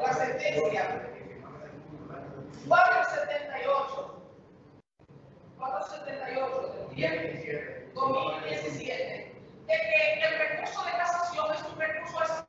la sentencia 478, 478 del 10, 2017, de que el recurso de casación es un recurso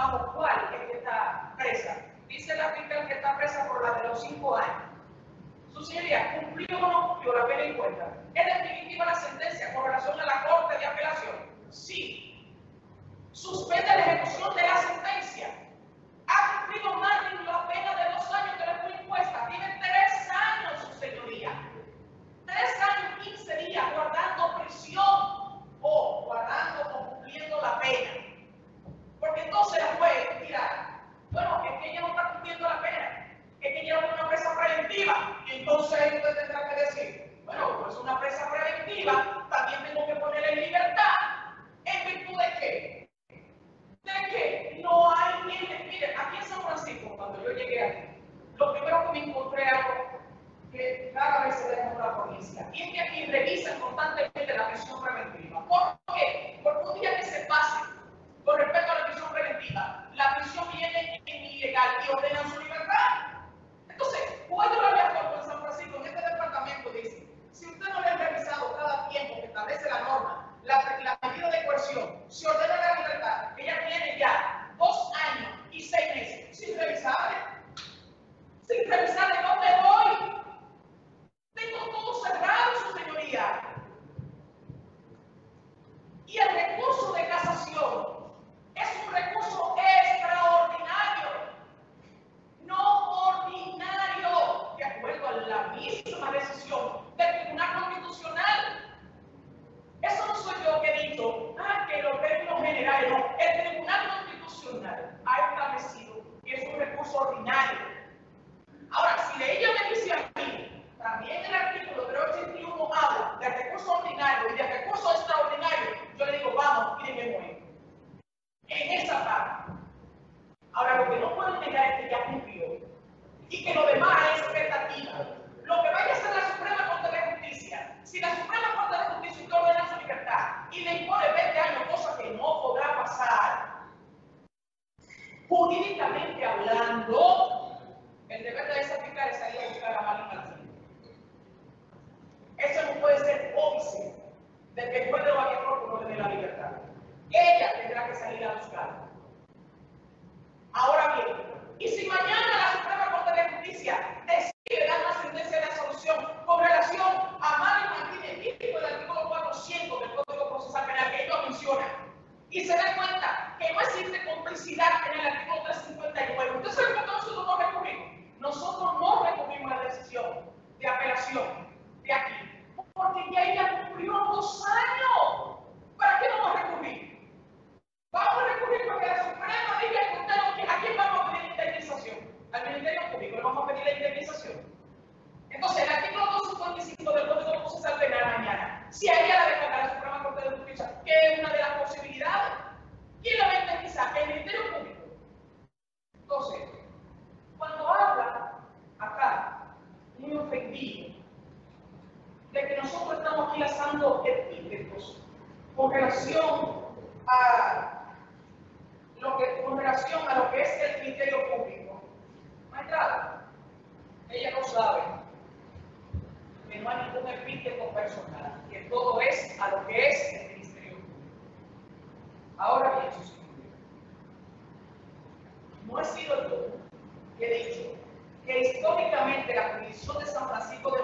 bajo cuál es que está presa. Dice la fiscal que está presa por la de los cinco años. Susilia, ¿cumplió o no cumplió la pena impuesta? ¿Es definitiva la sentencia con relación a la Corte de Apelación? Sí. Suspende la ejecución de la sentencia. relación a lo que, con relación a lo que es el ministerio público. Maestra, ella no sabe que no hay ningún epíteto personal, que todo es a lo que es el ministerio público. Ahora bien, sus no he sido yo que he dicho que históricamente la Comisión de San Francisco de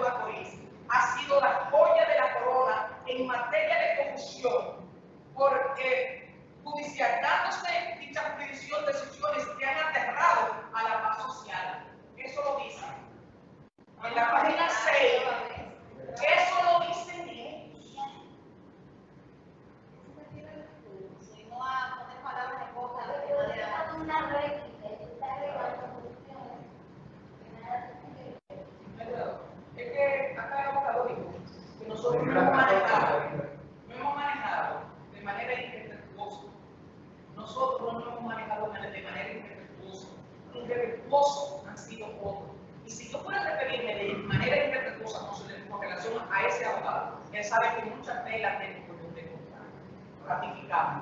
ratificati.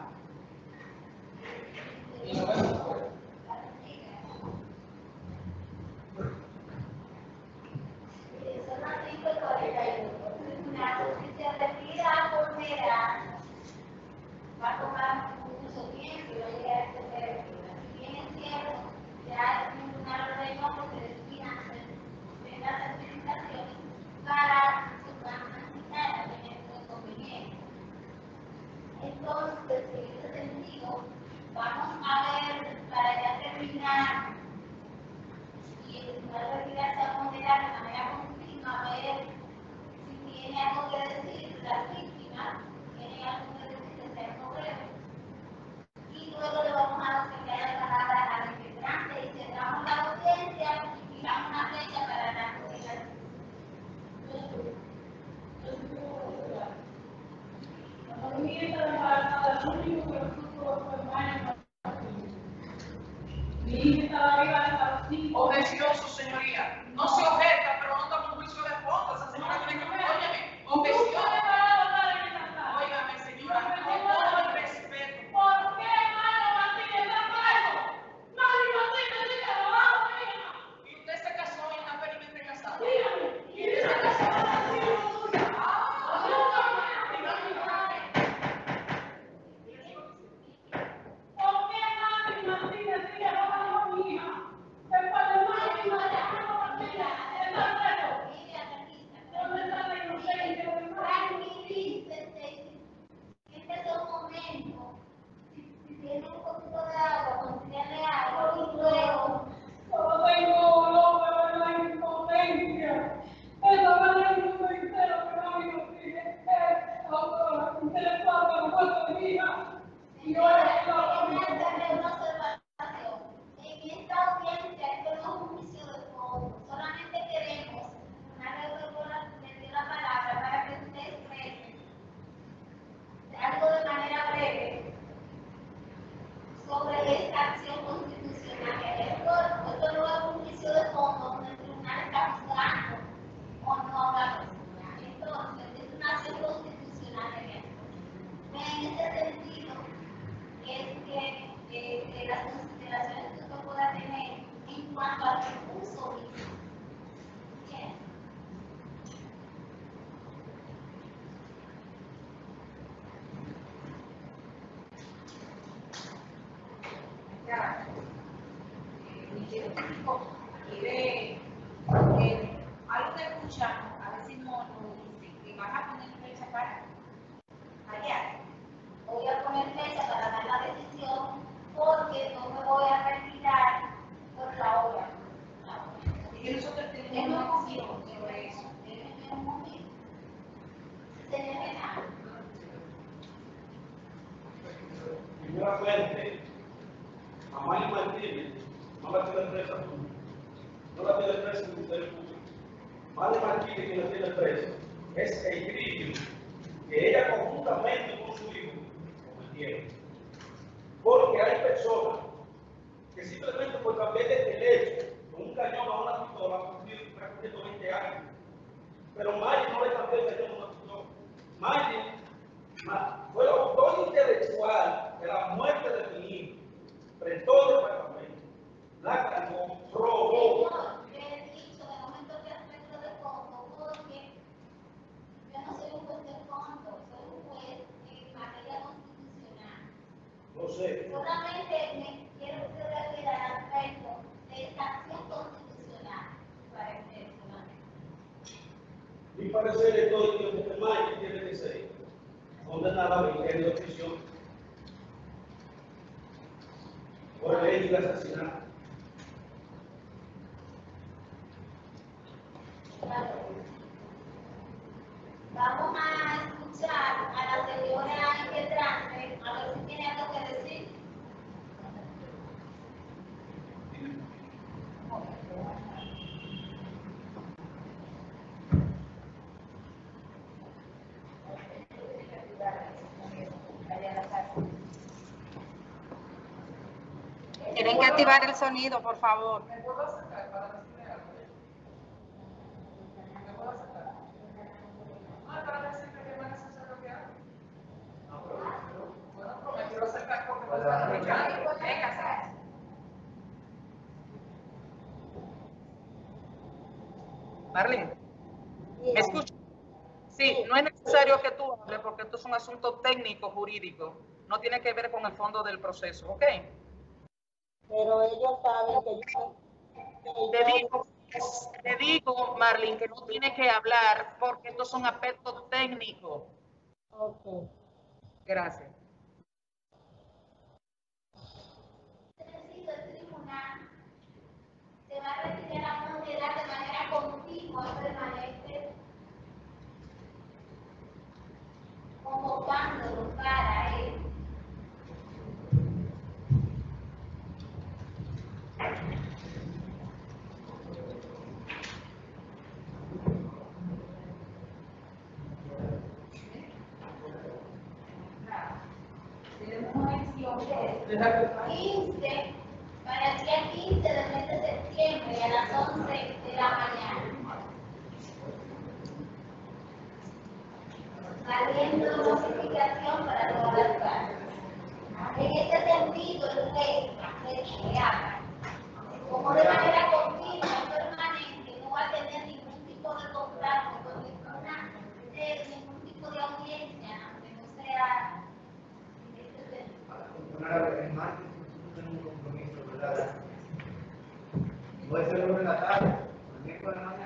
Vamos a ver, para ya terminar. caracas. Michelle Pico quiere que algo que escuchamos, a veces no nos dice que vas a poner fecha para allá. Voy a poner fecha para dar la decisión porque no me voy a retirar por la hora. Y nosotros tenemos una opción sobre eso. Tenemos un momento. Tenemos nada. Primera fuente. ¿eh? A Amali mantiene, no la tiene presa pública, no la tiene presa el Ministerio Público. Mali mantiene que la tiene presa es el crimen que ella conjuntamente con su hijo cometieron. Porque hay personas que simplemente por cambiar el hecho con un cañón a una pistola, está cumpliendo 20 años. Pero Mali no le cambió el cañón a una pistola. Mali condenada a 20 años de prisión por ley de asesinato. Vamos a escuchar a la señora Ángel Grande, a Tiene que activar el sonido, por favor. ¿Me puedo acercar para decirle algo? ¿Me puedo acercar? ¿Me puedo acercar? ¿Me puedo acercar porque puedo acercar? Venga, sales. Marlene, escucha. Sí, no es necesario que tú hables porque esto es un asunto técnico jurídico. No tiene que ver con el fondo del proceso. Ok. Pero ellos saben que yo... Te, digo, te digo, Marlin, que no tiene que hablar porque estos son aspectos técnicos. Ok. Gracias. ¿verdad? Es más, tengo un compromiso, ¿verdad? Voy a hacerlo en la tarde, el miércoles mañana.